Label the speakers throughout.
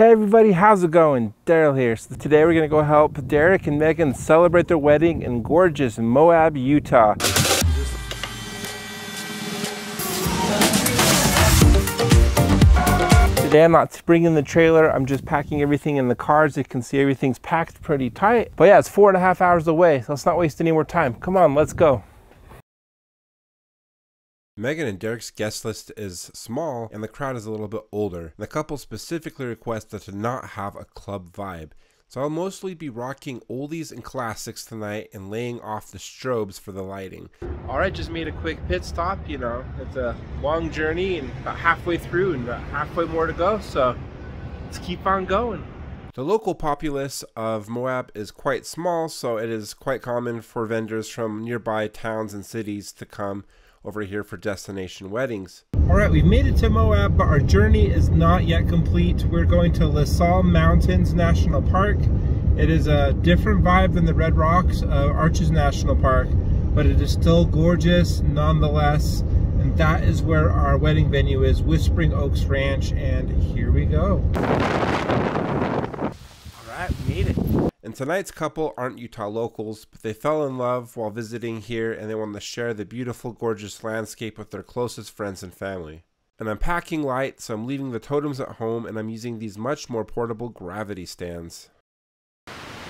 Speaker 1: Hey everybody, how's it going? Daryl here. So today we're gonna go help Derek and Megan celebrate their wedding in gorgeous Moab, Utah. Today I'm not bringing the trailer, I'm just packing everything in the car. As you can see, everything's packed pretty tight. But yeah, it's four and a half hours away, so let's not waste any more time. Come on, let's go.
Speaker 2: Megan and Derek's guest list is small and the crowd is a little bit older. The couple specifically requested to not have a club vibe. So I'll mostly be rocking oldies and classics tonight and laying off the strobes for the lighting.
Speaker 1: Alright, just made a quick pit stop, you know. It's a long journey and about halfway through and about halfway more to go, so let's keep on going.
Speaker 2: The local populace of Moab is quite small, so it is quite common for vendors from nearby towns and cities to come over here for destination weddings.
Speaker 1: All right, we've made it to Moab, but our journey is not yet complete. We're going to La Sal Mountains National Park. It is a different vibe than the Red Rocks uh, Arches National Park, but it is still gorgeous nonetheless. And that is where our wedding venue is, Whispering Oaks Ranch, and here we go. All right, we made it.
Speaker 2: And tonight's couple aren't Utah locals, but they fell in love while visiting here and they want to share the beautiful, gorgeous landscape with their closest friends and family. And I'm packing light, so I'm leaving the totems at home and I'm using these much more portable gravity stands.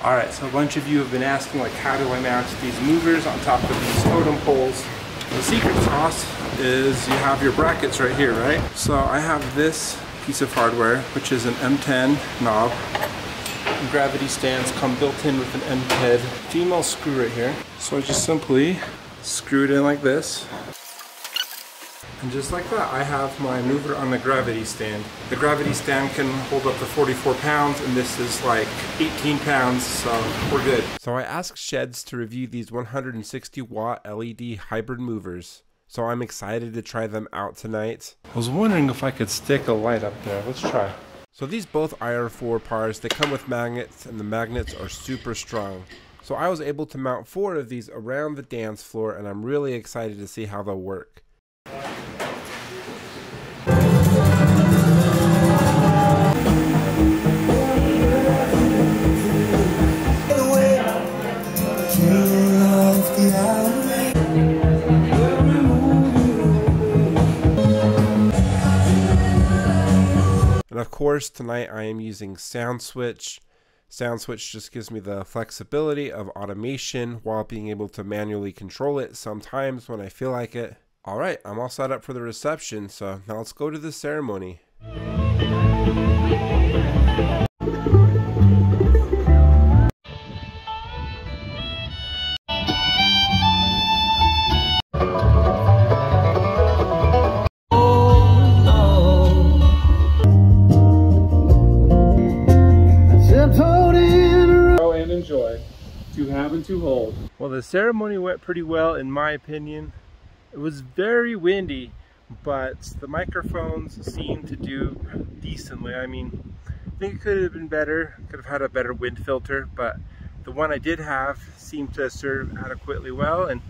Speaker 1: Alright, so a bunch of you have been asking like how do I mount these movers on top of these totem poles. The secret sauce is you have your brackets right here, right? So I have this piece of hardware, which is an M10 knob gravity stands come built in with an M-head female screw right here. So I just simply screw it in like this. And just like that, I have my mover on the gravity stand. The gravity stand can hold up to 44 pounds, and this is like 18 pounds, so we're good.
Speaker 2: So I asked SHEHDS to review these 160 watt LED hybrid movers. So I'm excited to try them out tonight.
Speaker 1: I was wondering if I could stick a light up there. Let's try.
Speaker 2: So these both IR4 parts, they come with magnets and the magnets are super strong. So I was able to mount four of these around the dance floor and I'm really excited to see how they'll work. Course, tonight I am using SoundSwitch. SoundSwitch just gives me the flexibility of automation while being able to manually control it sometimes when I feel like it. Alright, I'm all set up for the reception, so now let's go to the ceremony.
Speaker 1: The ceremony went pretty well in my opinion. It was very windy, but the microphones seemed to do decently. I mean, I think it could have been better. Could have had a better wind filter, but the one I did have seemed to serve adequately well and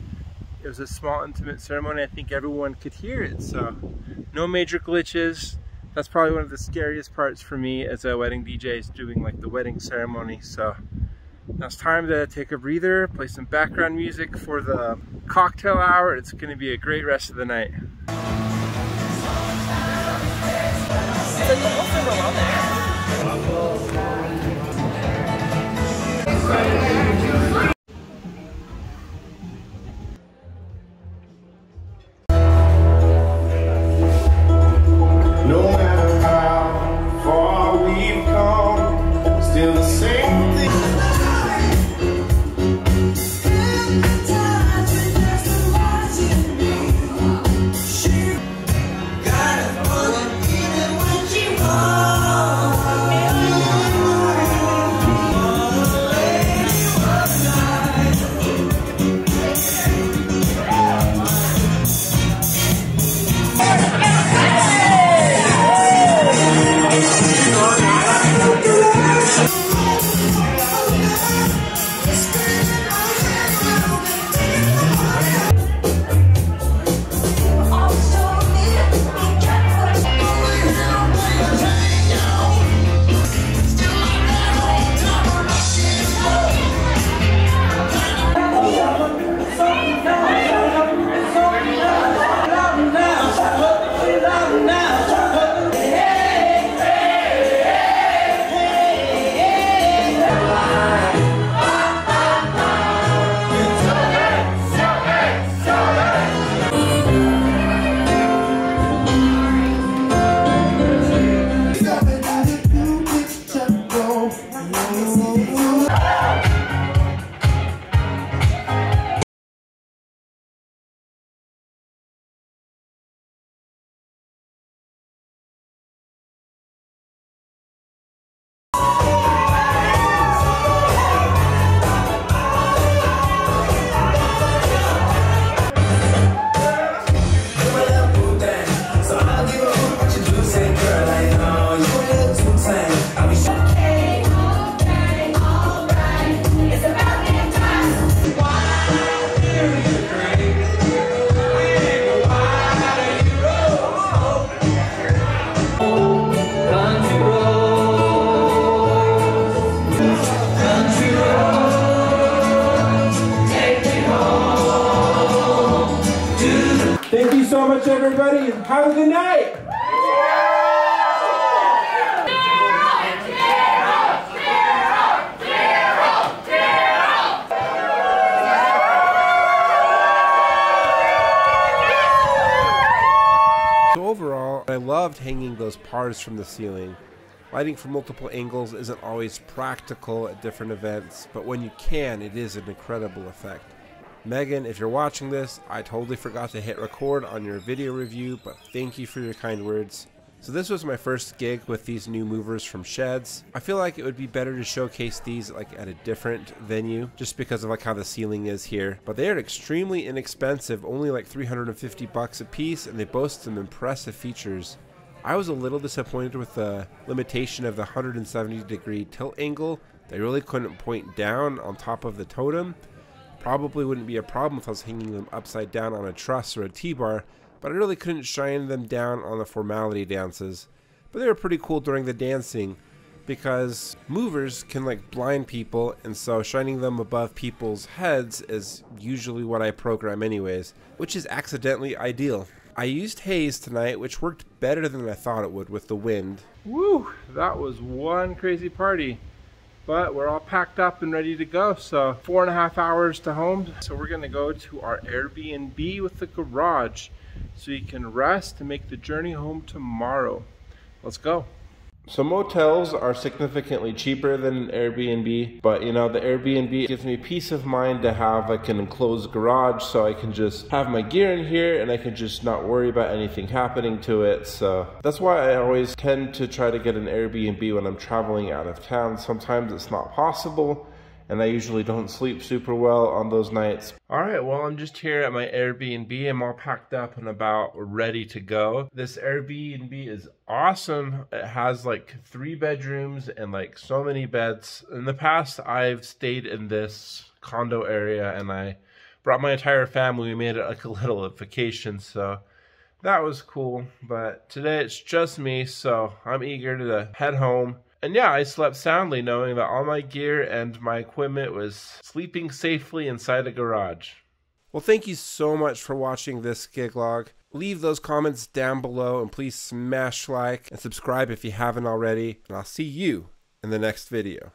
Speaker 1: it was a small intimate ceremony. I think everyone could hear it. So no major glitches. That's probably one of the scariest parts for me as a wedding DJ is doing like the wedding ceremony. So now it's time to take a breather, play some background music for the cocktail hour. It's gonna be a great rest of the night. No matter how far we've come, still the same. Hanging those pars from the ceiling. Lighting from multiple angles isn't always practical at different events, but when you can, it is an incredible effect. Megan, if you're watching this, I totally forgot to hit record on your video review, but thank you for your kind words. So this was my first gig with these new movers from SHEHDS. I feel like it would be better to showcase these like at a different venue just because of like how the ceiling is here. But they are extremely inexpensive, only like 350 bucks a piece and they boast some impressive features. I was a little disappointed with the limitation of the 170 degree tilt angle. They really couldn't point down on top of the totem Probably wouldn't be a problem if I was hanging them upside down on a truss or a T-bar, but I really couldn't shine them down on the formality dances. But they were pretty cool during the dancing because movers can like blind people and so shining them above people's heads is usually what I program anyways, which is accidentally ideal. I used haze tonight, which worked better than I thought it would with the wind.
Speaker 3: Woo! That was one crazy party but we're all packed up and ready to go. So four and a half hours to home. So we're gonna go to our Airbnb with the garage so you can rest and make the journey home tomorrow. Let's go.
Speaker 1: So motels are significantly cheaper than an Airbnb, but you know, the Airbnb gives me peace of mind to have like an enclosed garage so I can just have my gear in here and I can just not worry about anything happening to it. So that's why I always tend to try to get an Airbnb when I'm traveling out of town. Sometimes it's not possible and I usually don't sleep super well on those nights.
Speaker 3: All right, well, I'm just here at my Airbnb. I'm all packed up and about ready to go. This Airbnb is awesome. It has like three bedrooms and like so many beds. In the past, I've stayed in this condo area and I brought my entire family. We made it like a little vacation, so that was cool. But today it's just me, so I'm eager to head home and yeah, I slept soundly knowing that all my gear and my equipment was sleeping safely inside a garage.
Speaker 1: Well, thank you so much for watching this gig log. Leave those comments down below and please smash like and subscribe if you haven't already. And I'll see you in the next video.